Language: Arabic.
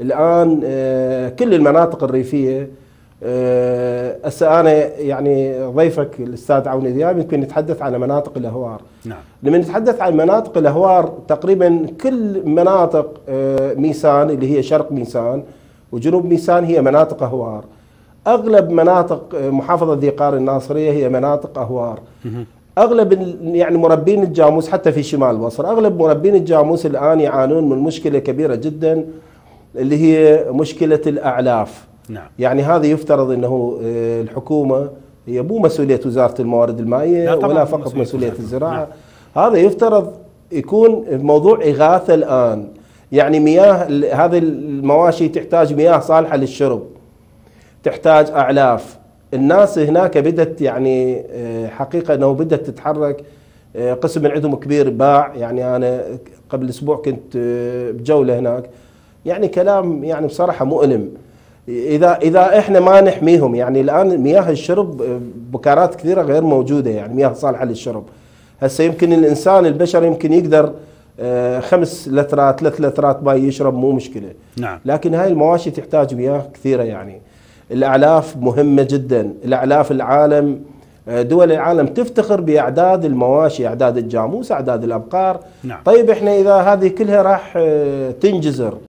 الآن آه، كل المناطق الريفية آه، هسه أنا يعني ضيفك الأستاذ عون دياب يمكن نتحدث عن مناطق الأهوار. نعم. لما نتحدث عن مناطق الأهوار تقريبا كل مناطق آه، ميسان اللي هي شرق ميسان وجنوب ميسان هي مناطق أهوار. أغلب مناطق محافظة ذي قار الناصرية هي مناطق أهوار. أغلب يعني مربين الجاموس حتى في شمال مصر أغلب مربين الجاموس الآن يعانون من مشكلة كبيرة جدا اللي هي مشكلة الأعلاف. نعم. يعني هذا يفترض إنه آه، الحكومة هي مو مسؤولية وزارة الموارد المائية ولا فقط مسؤولية مسؤولية وزارة. الزراعة. هذا يفترض يكون موضوع إغاثة الآن. يعني مياه هذه المواشي تحتاج مياه صالحة للشرب تحتاج أعلاف. الناس هناك بدت يعني آه، حقيقة إنه بدت تتحرك. آه، قسم من عندهم كبير باع. يعني أنا قبل أسبوع كنت بجولة هناك. يعني كلام يعني بصراحة مؤلم. إذا إذا إحنا ما نحميهم يعني الآن مياه الشرب بكارات كثيرة غير موجودة يعني مياه صالحة للشرب. هسه يمكن الإنسان البشر يمكن يقدر آه، خمس لترات ثلاث لترات ماء يشرب مو مشكلة. نعم. لكن هاي المواشي تحتاج مياه كثيرة يعني. الأعلاف مهمة جدا. الأعلاف العالم آه، دول العالم تفتخر بأعداد المواشي أعداد الجاموس أعداد الأبقار. نعم. طيب إحنا إذا هذه كلها راح آه، تنجزر.